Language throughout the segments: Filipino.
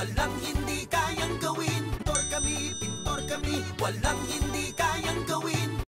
walang hindi kayang gawin. Pintor kami, pintor kami, walang hindi kayang gawin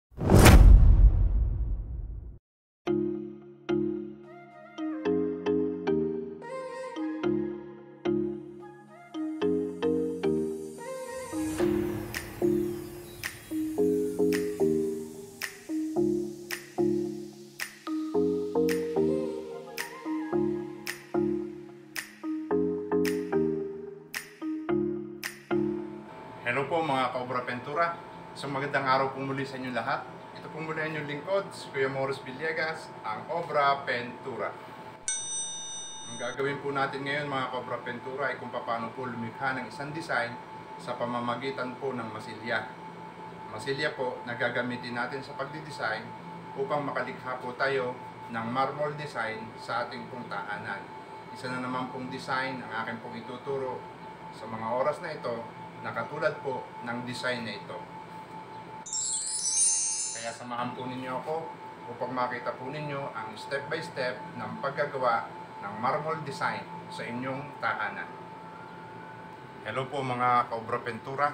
mga Cobra Ventura. So magandang araw po muli sa inyo lahat. Ito po muli ang inyong lingkod, si Kuya Morris Villegas, ang Cobra Ventura. Ang gagawin po natin ngayon mga Cobra Ventura ay kung paano po lumikha ng isang design sa pamamagitan po ng masilya. Masilya po na gagamitin natin sa pagdidesign upang makalikha po tayo ng marble design sa ating pong tahanan. Isa na naman pong design ang aking pong ituturo sa mga oras na ito na katulad po ng design na ito. Kaya samahan po ninyo ako upang makita po ninyo ang step by step ng paggagawa ng marble design sa inyong tahanan. Hello po mga Cobra Ventura.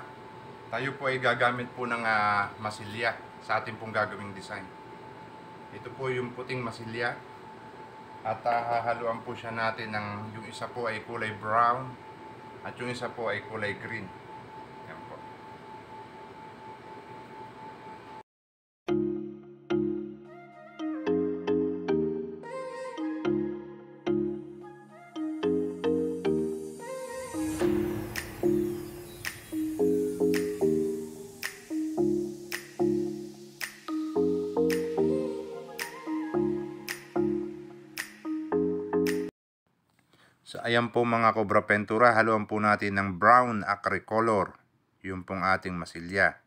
Tayo po ay gagamit po ng ah, masilya sa ating pong gagawing design. Ito po yung puting masilya at ah, hahaluan po siya natin ng yung isa po ay kulay brown at yung isa po ay kulay green. Ayan po mga Cobra Ventura, haluan po natin ng brown acre color. Yung pong ating masilya.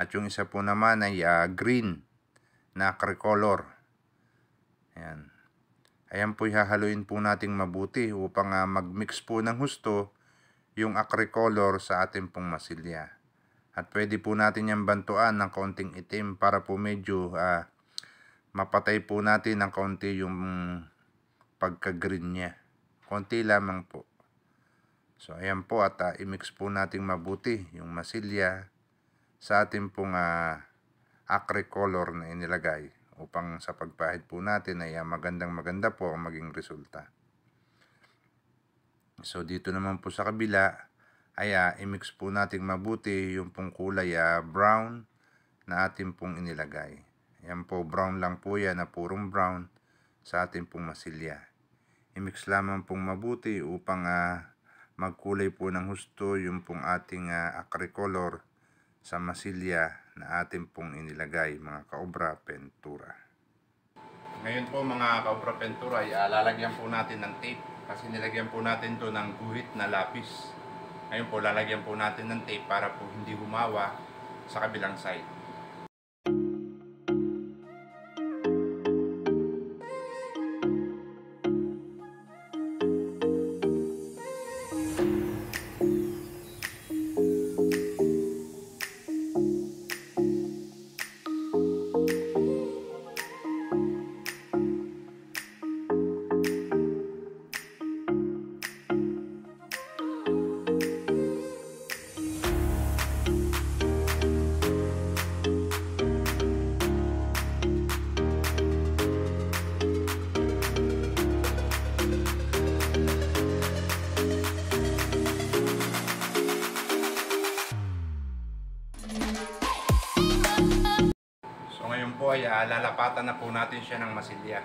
At yung isa po naman ay ah, green na acre color. Ayan. Ayan po hahaluin po nating mabuti upang ah, mag-mix po ng husto yung acre color sa ating pong masilya. At pwede po natin yung bantuan ng konting itim para po medyo ah, mapatay po natin ng konti yung pagka-green niya. Konti lamang po. So ayan po at ah, i-mix po nating mabuti yung masilya sa ating pong ah, acre color na inilagay upang sa pagpahid po natin ay ah, magandang maganda po ang maging resulta. So dito naman po sa kabila ay ah, i-mix po nating mabuti yung pong kulay ah, brown na ating pong inilagay. Ayan po, brown lang po yan na purong brown sa ating pong masilya. I-mix lamang pong mabuti upang ah, magkulay po ng husto yung pong ating ah, acre color sa masilya na ating pong inilagay mga kaobra pentura. Ngayon po mga kaobra pentura ay ah, lalagyan po natin ng tape kasi nilagyan po natin to ng guhit na lapis. Ngayon po lalagyan po natin ng tape para po hindi humawa sa kabilang side. Lalapatan na po natin siya ng masilya.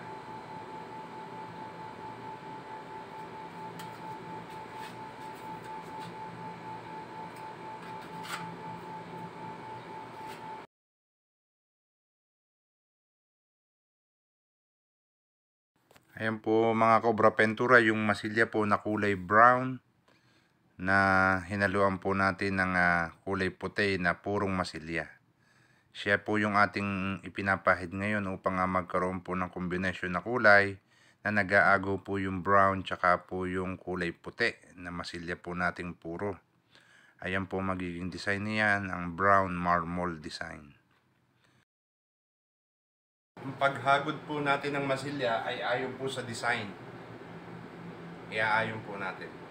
Ayan po mga Cobra Ventura, yung masilya po na kulay brown na hinaluan po natin ng ah, kulay puti na purong masilya. Siya po yung ating ipinapahid ngayon upang magkaroon po ng kombinasyon na kulay na nag-aago po yung brown tsaka po yung kulay puti na masilya po nating puro. Ayan po magiging design niyan, ang brown marble design. Ang paghagod po natin ng masilya ay ayon po sa design. Kaya ayon po natin.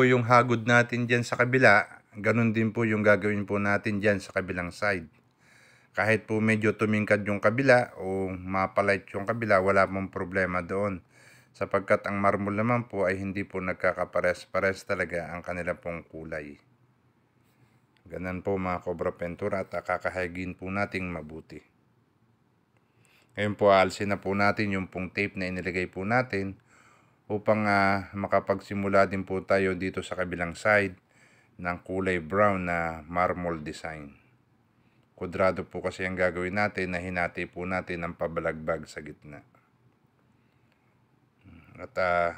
Po yung hagod natin dyan sa kabila, ganun din po yung gagawin po natin dyan sa kabilang side. Kahit po medyo tumingkad yung kabila o mapalight yung kabila, wala pong problema doon. Sapagkat ang marmol naman po ay hindi po nagkakapares-pares talaga ang kanila pong kulay. Ganun po mga Cobra Pentura at kakahagin po nating mabuti. Ngayon po alisin na po natin yung pong tape na inilagay po natin upang uh, makapagsimula din po tayo dito sa kabilang side ng kulay brown na marmol design. Kudrado po kasi ang gagawin natin na hinati po natin ng pabalagbag sa gitna. At uh,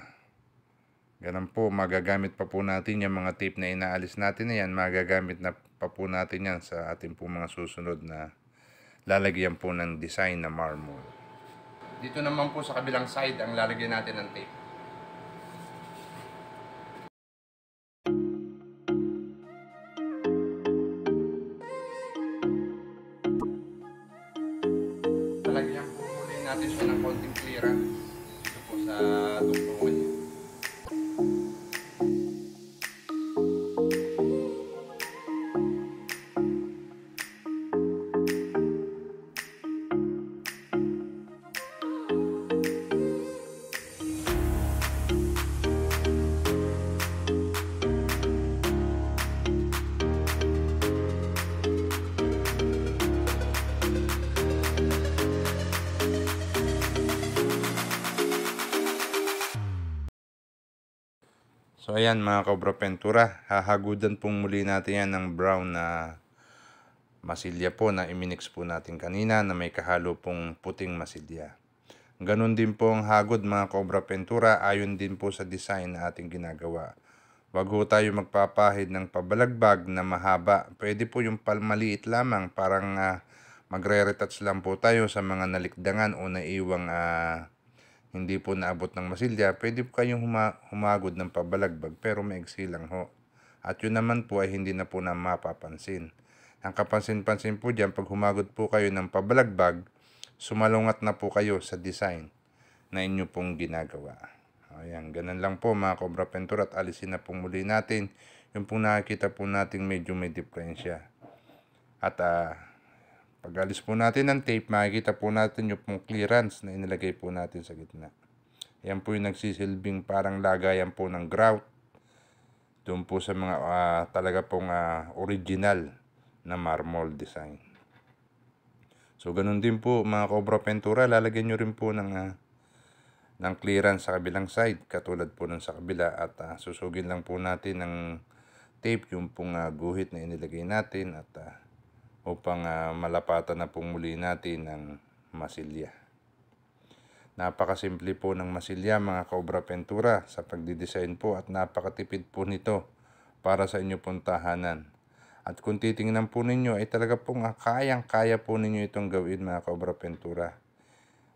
ganun po, magagamit pa po natin yung mga tape na inaalis natin na yan. Magagamit na pa po natin yan sa ating po mga susunod na lalagyan po ng design na marmol. Dito naman po sa kabilang side ang lalagyan natin ng tape. Ayan mga Cobra Pentura, hahagudan pong muli natin yan ng brown na masilya po na iminix po natin kanina na may kahalo pong puting masilya. Ganon din po ang hagod mga Cobra Pentura ayon din po sa design na ating ginagawa. Wag tayo magpapahid ng pabalagbag na mahaba. Pwede po yung palmaliit lamang parang uh, magre-retouch lang po tayo sa mga nalikdangan o naiwang uh, hindi po naabot ng masilya, pwede po kayong huma- humagod ng pabalagbag pero maigsi lang ho. At yun naman po ay hindi na po na mapapansin. Ang kapansin-pansin po dyan, pag humagod po kayo ng pabalagbag, sumalungat na po kayo sa design na inyo pong ginagawa. Ayan, ganun lang po mga Cobra Pentura at alisin na po muli natin yung pong nakikita po natin medyo may diferensya. At uh, pag alis po natin ng tape, makikita po natin yung pong clearance na inilagay po natin sa gitna. Yan po yung nagsisilbing parang lagayan po ng grout. Doon po sa mga uh, talaga pong uh, original na marmol design. So ganun din po mga Cobra Pentura, lalagyan nyo rin po ng, uh, ng clearance sa kabilang side, katulad po ng sa kabila at uh, susugin lang po natin ng tape yung pong uh, guhit na inilagay natin at uh, upang uh, malapatan na pong muli natin ang masilya. Napakasimple po ng masilya mga Cobra Pentura sa pagdidesign po at napakatipid po nito para sa inyo pong tahanan. At kung titingnan po ninyo ay talaga pong uh, kayang-kaya po ninyo itong gawin mga Cobra Pentura.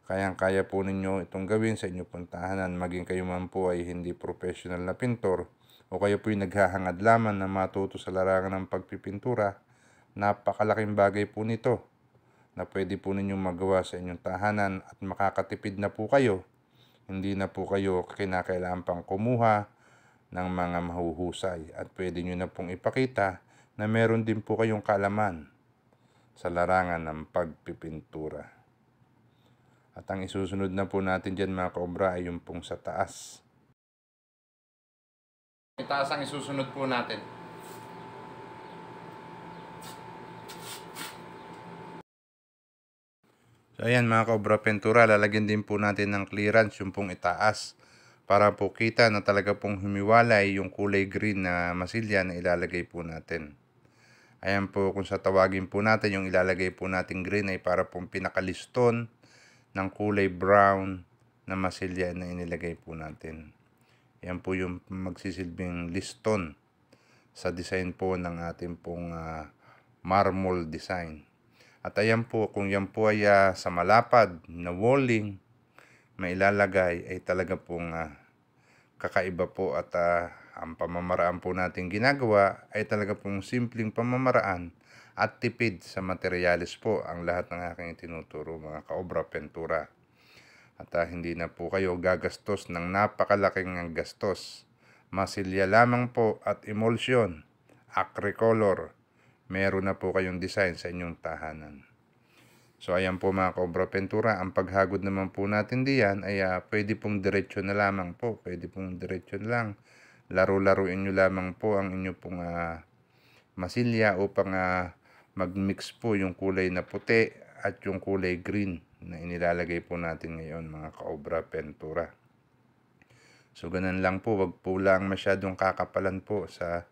Kayang-kaya po ninyo itong gawin sa inyo pong tahanan maging kayo man po ay hindi professional na pintor o kayo po ay naghahangad lamang na matuto sa larangan ng pagpipintura Napakalaking bagay po nito na pwede po ninyong magawa sa inyong tahanan at makakatipid na po kayo. Hindi na po kayo kinakailangan pang kumuha ng mga mahuhusay at pwede nyo na pong ipakita na meron din po kayong kalaman sa larangan ng pagpipintura. At ang isusunod na po natin dyan mga kobra ay yung pong sa taas. Itaas ang isusunod po natin. So ayan mga Cobra Pentura, lalagyan din po natin ng clearance yung pong itaas para po kita na talaga pong humiwalay yung kulay green na masilya na ilalagay po natin. Ayan po kung sa tawagin po natin yung ilalagay po natin green ay para pong pinakaliston ng kulay brown na masilya na inilagay po natin. Yan po yung magsisilbing liston sa design po ng ating pong uh, marmol design. At ayan po, kung yan po ay uh, sa malapad na walling, may ilalagay ay talaga pong uh, kakaiba po at uh, ang pamamaraan po natin ginagawa ay talaga pong simpleng pamamaraan at tipid sa materyales po ang lahat ng aking tinuturo mga kaobra pentura. At uh, hindi na po kayo gagastos ng napakalaking gastos masilya lamang po at emulsion, acricolor, meron na po kayong design sa inyong tahanan. So ayan po mga Cobra Pentura, ang paghagod naman po natin diyan ay uh, pwede pong diretsyo na lamang po, pwede pong diretsyo na lang. Laro-laruin nyo lamang po ang inyo pong uh, masilya upang uh, mag-mix po yung kulay na puti at yung kulay green na inilalagay po natin ngayon mga Cobra Pentura. So ganun lang po, wag po lang masyadong kakapalan po sa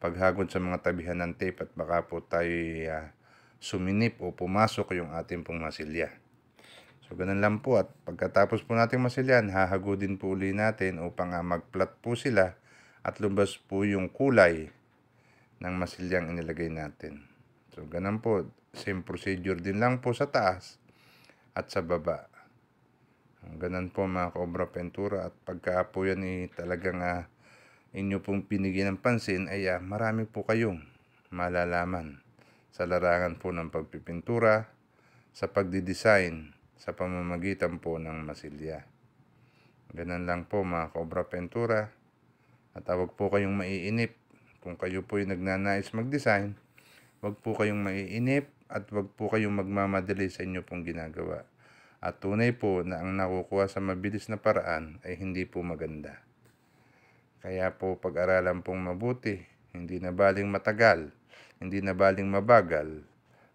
paghagod sa mga tabihan ng tape at baka po tayo uh, suminip o pumasok yung ating pong masilya. So ganun lang po at pagkatapos po natin masilyan, hahagodin po uli natin upang uh, mag-plot po sila at lumabas po yung kulay ng masilyang inilagay natin. So ganun po, same procedure din lang po sa taas at sa baba. Ganun po mga Cobra Pentura at pagka po yan eh, talagang uh, inyo pong pinigyan ng pansin ay uh, marami po kayong malalaman sa larangan po ng pagpipintura, sa pagdidesign, sa pamamagitan po ng masilya. Ganun lang po mga Cobra Pentura at tawag po kayong maiinip kung kayo po ay nagnanais mag-design, wag po kayong maiinip at wag po kayong magmamadali sa inyo pong ginagawa. At tunay po na ang nakukuha sa mabilis na paraan ay hindi po maganda. Kaya po pag-aralan pong mabuti, hindi na baling matagal, hindi na baling mabagal,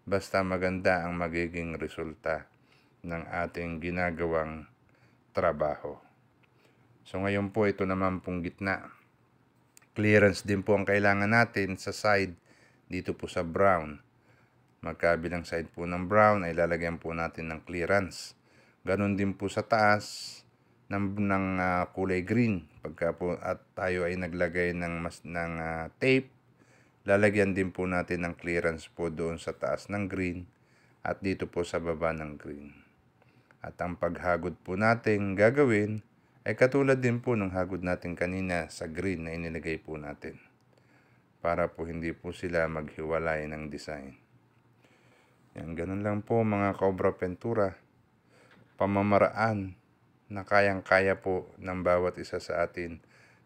basta maganda ang magiging resulta ng ating ginagawang trabaho. So ngayon po ito naman pong gitna. Clearance din po ang kailangan natin sa side dito po sa brown. Magkabilang side po ng brown ay lalagyan po natin ng clearance. Ganon din po sa taas ng, ng uh, kulay green. Pagka po at tayo ay naglagay ng, mas, ng uh, tape, lalagyan din po natin ng clearance po doon sa taas ng green at dito po sa baba ng green. At ang paghagod po natin gagawin ay katulad din po ng hagod natin kanina sa green na inilagay po natin para po hindi po sila maghiwalay ng design. Yan, ganun lang po mga Cobra Pentura pamamaraan na kayang-kaya po ng bawat isa sa atin,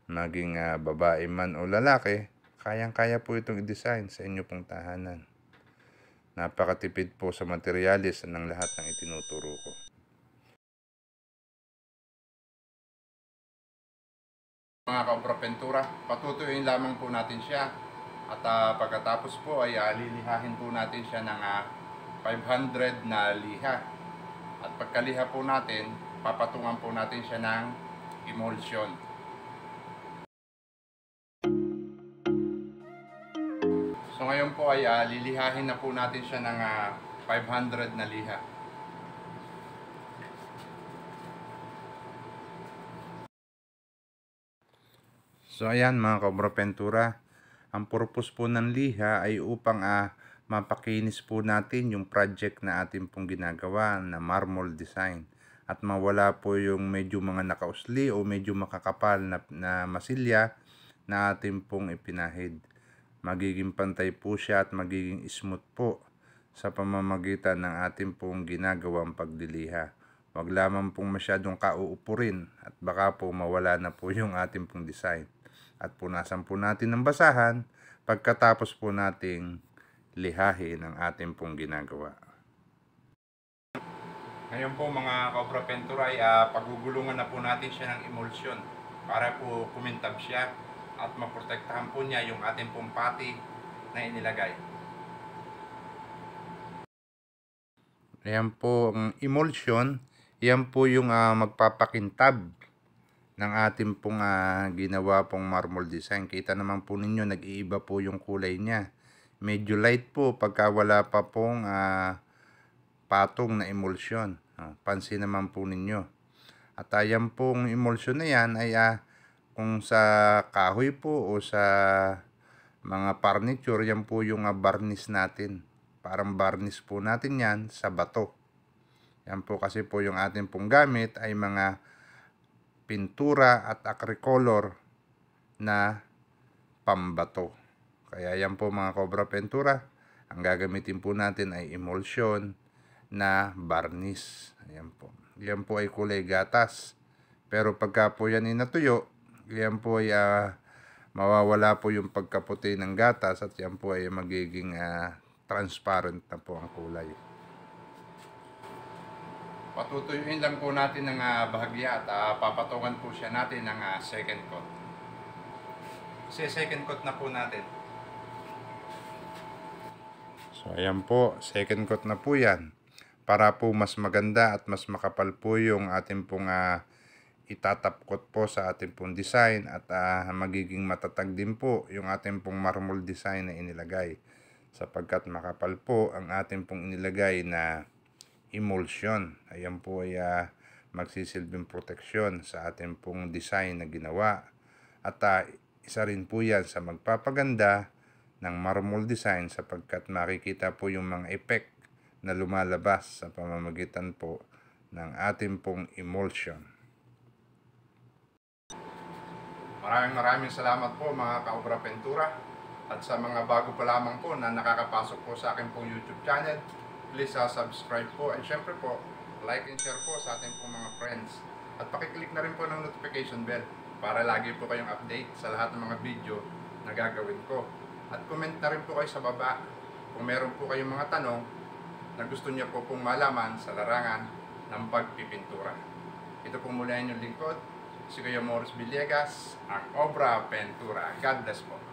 maging uh, babae man o lalaki, kayang-kaya po itong i-design sa inyo pong tahanan. Napakatipid po sa materialis ng lahat ng itinuturo ko. Mga kaobrapentura, patutuyin lamang po natin siya at uh, pagkatapos po ay uh, lilihahin po natin siya ng uh, 500 na liha at pagkaliha po natin, papatungan po natin siya ng emulsion. So ngayon po ay uh, lilihahin na po natin siya ng uh, ah, 500 na liha. So ayan mga Cobra Pentura, ang purpose po ng liha ay upang uh, mapakinis po natin yung project na atin pong ginagawa na marble design at mawala po yung medyo mga nakausli o medyo makakapal na, na masilya na atin pong ipinahid. Magiging pantay po siya at magiging smooth po sa pamamagitan ng ating pong ginagawang pagdiliha. Huwag lamang pong masyadong kauupurin at baka po mawala na po yung ating pong design. At punasan po natin ng basahan pagkatapos po nating lihahin ang ating pong ginagawa. Ngayon po mga Cobra Pentura ay uh, pagugulungan na po natin siya ng emulsion para po kumintab siya at maprotektahan po niya yung ating pong pati na inilagay. Ayan po ang emulsion. Yan po yung uh, magpapakintab ng ating pong uh, ginawa pong marble design. Kita naman po ninyo, nag-iiba po yung kulay niya medyo light po pagka wala pa pong uh, patong na emulsion. Pansin naman po ninyo. At ayan pong emulsion na yan ay uh, kung sa kahoy po o sa mga furniture, yan po yung uh, varnish natin. Parang varnish po natin yan sa bato. Yan po kasi po yung ating pong gamit ay mga pintura at acricolor na pambato. Kaya yan po mga Cobra Pentura. Ang gagamitin po natin ay emulsion na varnish. Ayan po. Yan po ay kulay gatas. Pero pagka po yan inatuyo, yan po ay uh, mawawala po yung pagkaputi ng gatas at yan po ay magiging ah, transparent na po ang kulay. Patutuyuin lang po natin ng ah, bahagya at ah, papatungan po siya natin ng ah, second coat. Kasi second coat na po natin. So ayan po, second coat na po yan. Para po mas maganda at mas makapal po yung ating pong ah, itatapkot po sa ating pong design at ah, magiging matatag din po yung ating pong marble design na inilagay sapagkat makapal po ang ating pong inilagay na emulsion. Ayan po ay ah, magsisilbing proteksyon sa ating pong design na ginawa. At ah, isa rin po yan sa magpapaganda ng marble design sapagkat makikita po yung mga effect na lumalabas sa pamamagitan po ng ating pong emulsion. Maraming maraming salamat po mga Kaobra Pentura at sa mga bago pa lamang po na nakakapasok po sa akin pong YouTube channel, please uh, subscribe po and syempre po, like and share po sa ating pong mga friends. At pakiclick na rin po ng notification bell para lagi po kayong update sa lahat ng mga video na gagawin ko. At comment na rin po kayo sa baba kung meron po kayong mga tanong na gusto niyo po pong malaman sa larangan ng pagpipintura. Ito po mula inyong lingkod, si Kuya Morris Villegas, ang Obra Pentura. God bless po.